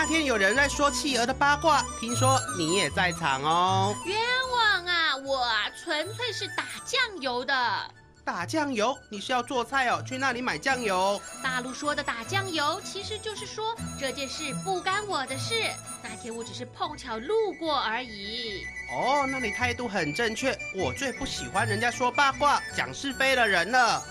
那天有人在说企鹅的八卦听说你也在场哦。冤枉啊我啊纯粹是打酱油的。打酱油？你是要做菜哦去那里买酱油？大陆说的打酱油其实就是说这件事不干我的事那天我只是碰巧路过而已。哦那你态度很正确我最不喜欢人家说八卦讲是非的人了。